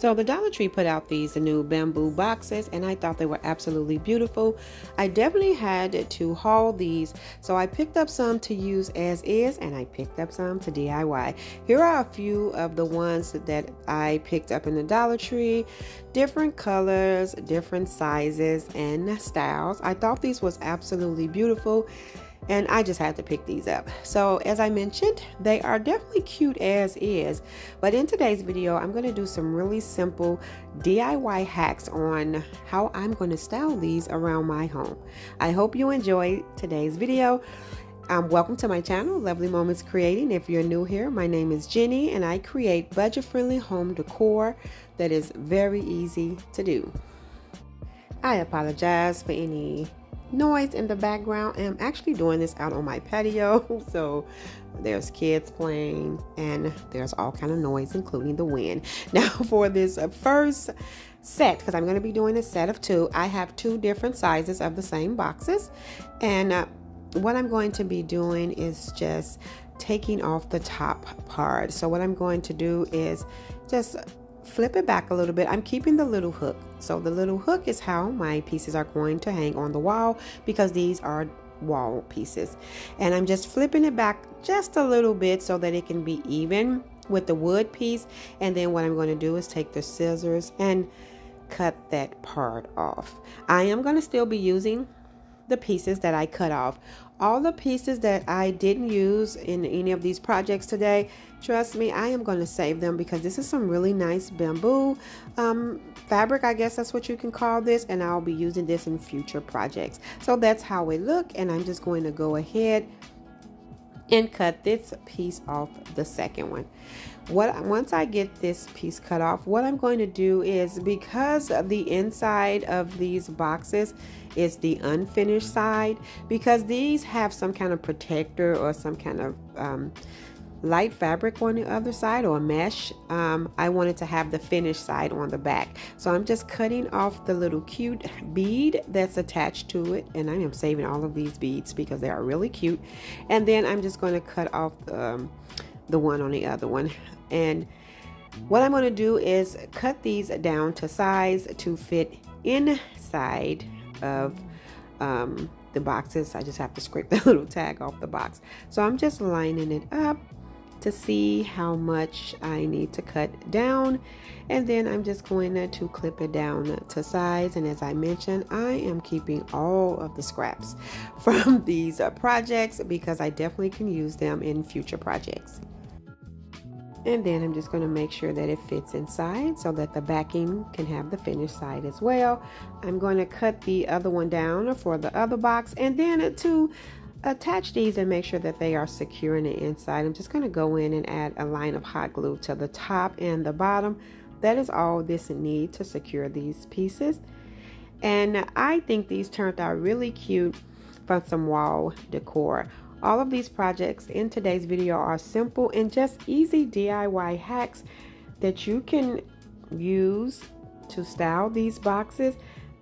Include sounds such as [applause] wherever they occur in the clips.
So the Dollar Tree put out these new bamboo boxes and I thought they were absolutely beautiful. I definitely had to haul these. So I picked up some to use as is and I picked up some to DIY. Here are a few of the ones that I picked up in the Dollar Tree. Different colors, different sizes and styles. I thought these was absolutely beautiful and I just had to pick these up. So as I mentioned, they are definitely cute as is, but in today's video, I'm going to do some really simple DIY hacks on how I'm going to style these around my home. I hope you enjoy today's video. Um, welcome to my channel, Lovely Moments Creating. If you're new here, my name is Jenny and I create budget-friendly home decor that is very easy to do. I apologize for any noise in the background. I'm actually doing this out on my patio. [laughs] So there's kids playing and there's all kind of noise, including the wind. [laughs] Now for this uh, first set, because I'm going to be doing a set of two, I have two different sizes of the same boxes. And uh, what I'm going to be doing is just taking off the top part. So what I'm going to do is just flip it back a little bit. I'm keeping the little hook. So the little hook is how my pieces are going to hang on the wall because these are wall pieces. And I'm just flipping it back just a little bit so that it can be even with the wood piece. And then what I'm going to do is take the scissors and cut that part off. I am going to still be using the pieces that I cut off. All the pieces that I didn't use in any of these projects today, trust me, I am going to save them because this is some really nice bamboo um, fabric, I guess that's what you can call this, and I'll be using this in future projects. So that's how it look, and I'm just going to go ahead and cut this piece off the second one what once I get this piece cut off what I'm going to do is because the inside of these boxes is the unfinished side because these have some kind of protector or some kind of um, light fabric on the other side or mesh um, I wanted to have the finished side on the back. So I'm just cutting off the little cute bead that's attached to it and I am saving all of these beads because they are really cute. And then I'm just going to cut off the, um, the one on the other one and what I'm going to do is cut these down to size to fit inside of um, the boxes. I just have to scrape [laughs] the little tag off the box. So I'm just lining it up to see how much I need to cut down and then I'm just going to clip it down to size and as I mentioned I am keeping all of the scraps [laughs] from these uh, projects because I definitely can use them in future projects and then I'm just going to make sure that it fits inside so that the backing can have the finished side as well. I'm going to cut the other one down for the other box and then to attach these and make sure that they are secure in the inside. I'm just going to go in and add a line of hot glue to the top and the bottom. That is all this need to secure these pieces. And I think these turned out really cute for some wall decor. All of these projects in today's video are simple and just easy DIY hacks that you can use to style these boxes.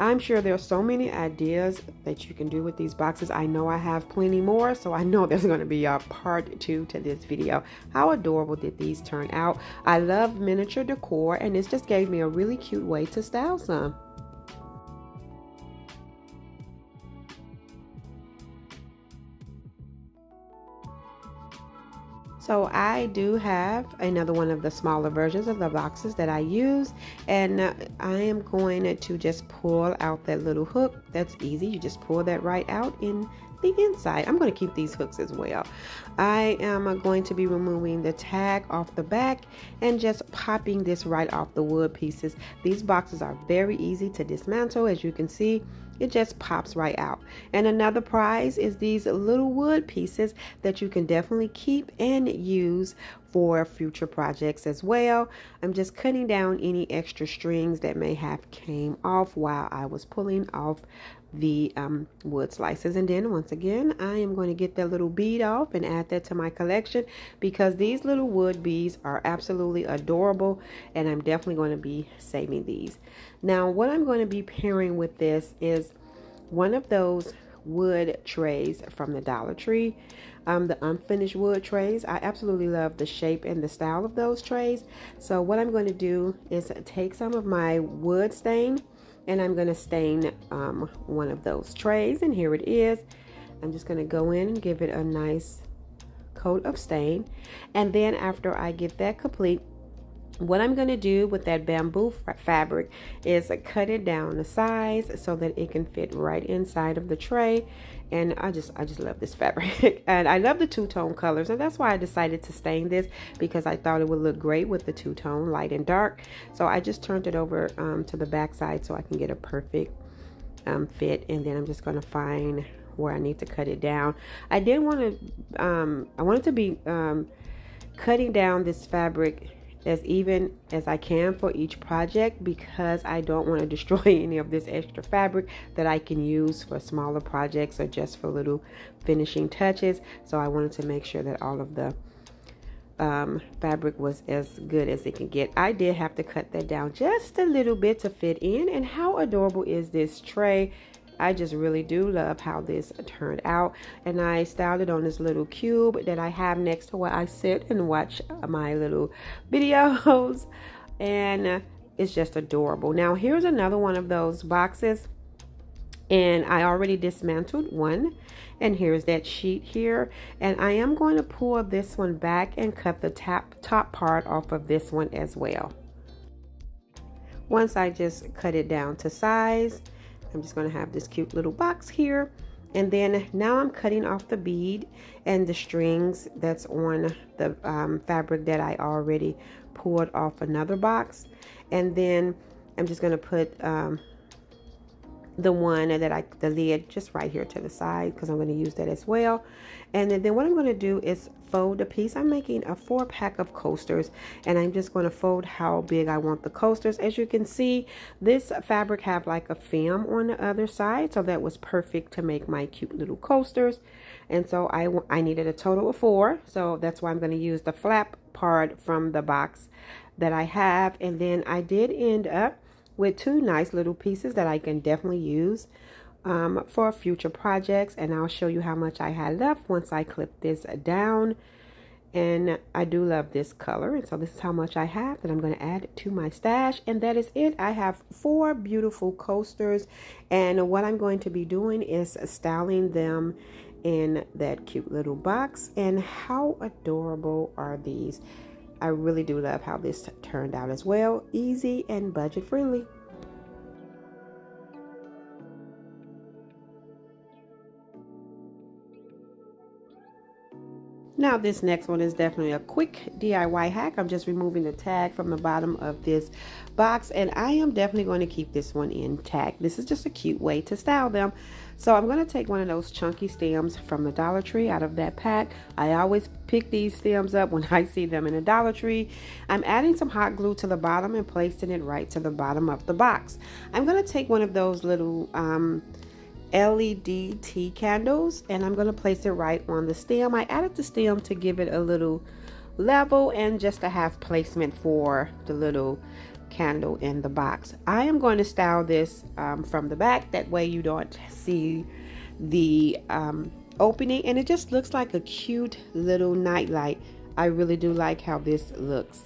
I'm sure there are so many ideas that you can do with these boxes. I know I have plenty more, so I know [laughs] there's going to be a part two to this video. How adorable did these turn out? I love miniature decor, and this just gave me a really cute way to style some. So I do have another one of the smaller versions of the boxes that I use and uh, I am going to just pull out that little hook. That's easy. You just pull that right out in the inside. I'm going to keep these hooks as well. I am uh, going to be removing the tag off the back and just popping this right off the wood pieces. These boxes are very easy to dismantle as you can see it just pops right out. And another prize is these little wood pieces that you can definitely keep and use for future projects as well. I'm just cutting down any extra strings that may have came off while I was pulling off the um, wood slices and then once again I am going to get that little bead off and add that to my collection because these little wood beads are absolutely adorable and I'm definitely going to be saving these now what I'm going to be pairing with this is one of those wood trays from the Dollar Tree. Um, the unfinished wood trays. I absolutely love the shape and the style of those trays. So what I'm going to do is take some of my wood stain and I'm going to stain um, one of those trays. And here it is. I'm just going to go in and give it a nice coat of stain. And then after I get that complete, what I'm going to do with that bamboo fabric is cut it down the size so that it can fit right inside of the tray. And I just I just love this fabric. [laughs] And I love the two-tone colors. And that's why I decided to stain this because I thought it would look great with the two-tone light and dark. So I just turned it over um, to the back side so I can get a perfect um, fit. And then I'm just going to find where I need to cut it down. I did want to um, I wanted to be um, cutting down this fabric as even as I can for each project because I don't want to [laughs] destroy any of this extra fabric that I can use for smaller projects or just for little finishing touches. So I wanted to make sure that all of the um, fabric was as good as it can get. I did have to cut that down just a little bit to fit in. And how adorable is this tray? I just really do love how this turned out. And I styled it on this little cube that I have next to where I sit and watch my little videos. [laughs] And it's just adorable. Now here's another one of those boxes. And I already dismantled one. And here's that sheet here. And I am going to pull this one back and cut the top, top part off of this one as well. Once I just cut it down to size, I'm just going to have this cute little box here. And then now I'm cutting off the bead and the strings that's on the um, fabric that I already pulled off another box. And then I'm just going to put um, the one that I, the lid just right here to the side because I'm going to use that as well. And then, then what I'm going to do is fold a piece. I'm making a four pack of coasters and I'm just going to fold how big I want the coasters. As you can see, this fabric have like a film on the other side. So that was perfect to make my cute little coasters. And so I, I needed a total of four. So that's why I'm going to use the flap part from the box that I have. And then I did end up with two nice little pieces that I can definitely use um, for future projects. And I'll show you how much I had left once I clip this down. And I do love this color. And so this is how much I have that I'm going to add to my stash. And that is it. I have four beautiful coasters. And what I'm going to be doing is styling them in that cute little box. And how adorable are these I really do love how this turned out as well. Easy and budget friendly Now this next one is definitely a quick DIY hack. I'm just removing the tag from the bottom of this box and I am definitely going to keep this one intact. This is just a cute way to style them. So I'm going to take one of those chunky stems from the Dollar Tree out of that pack. I always pick these stems up when [laughs] I see them in the Dollar Tree. I'm adding some hot glue to the bottom and placing it right to the bottom of the box. I'm going to take one of those little um, LED tea candles and I'm going to place it right on the stem. I added the stem to give it a little level and just to have placement for the little candle in the box. I am going to style this um, from the back that way you don't see the um, opening and it just looks like a cute little nightlight. I really do like how this looks.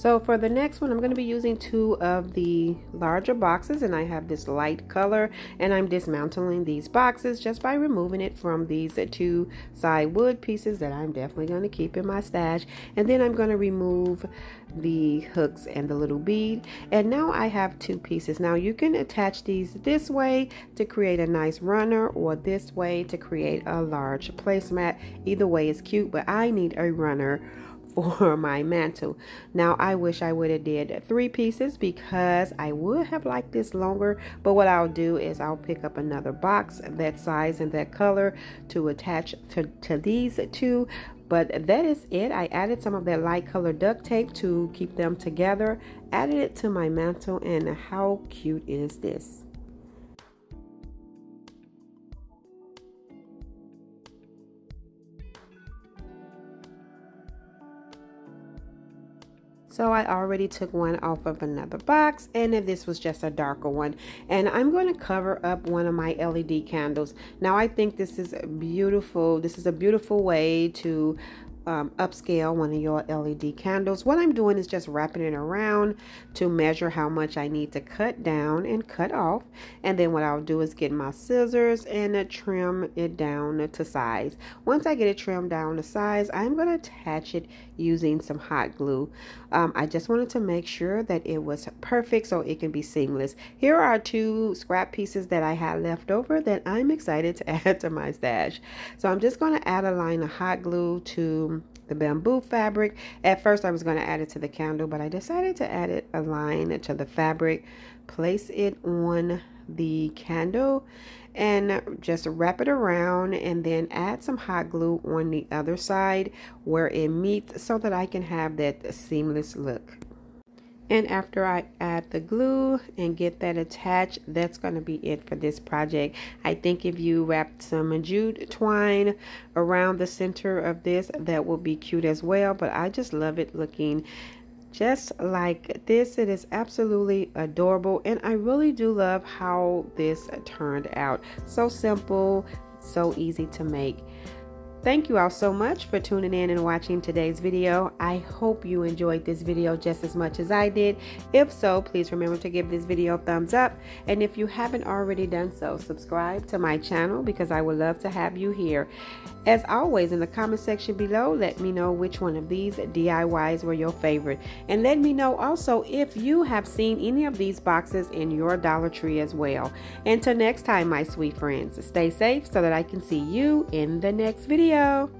So for the next one, I'm going to be using two of the larger boxes and I have this light color and I'm dismantling these boxes just by removing it from these two side wood pieces that I'm definitely going to keep in my stash. And then I'm going to remove the hooks and the little bead. And now I have two pieces. Now you can attach these this way to create a nice runner or this way to create a large placemat. Either way is cute, but I need a runner for [laughs] my mantle. Now I wish I would have did three pieces because I would have liked this longer. But what I'll do is I'll pick up another box that size and that color to attach to, to these two. But that is it. I added some of that light color duct tape to keep them together. Added it to my mantle and how cute is this? So I already took one off of another box and this was just a darker one. And I'm going to cover up one of my LED candles. Now I think this is beautiful. This is a beautiful way to um, upscale one of your LED candles. What I'm doing is just wrapping it around to measure how much I need to cut down and cut off. And then what I'll do is get my scissors and trim it down to size. Once I get it trimmed down to size, I'm going to attach it using some hot glue. Um, I just wanted to make sure that it was perfect so it can be seamless. Here are two scrap pieces that I had left over that I'm excited to [laughs] add to my stash. So I'm just going to add a line of hot glue to the bamboo fabric. At first I was going to add it to the candle, but I decided to add it a line to the fabric, place it on the candle and just wrap it around and then add some hot glue on the other side where it meets so that I can have that seamless look. And after I add the glue and get that attached, that's going to be it for this project. I think if you wrapped some jute twine around the center of this, that will be cute as well. But I just love it looking just like this. It is absolutely adorable. And I really do love how this turned out. So simple, so easy to make. Thank you all so much for tuning in and watching today's video. I hope you enjoyed this video just as much as I did. If so, please remember to give this video a thumbs up. And if you haven't already done so, subscribe to my channel because I would love to have you here. As always, in the comment section below, let me know which one of these DIYs were your favorite. And let me know also if you have seen any of these boxes in your Dollar Tree as well. Until next time, my sweet friends, stay safe so that I can see you in the next video video.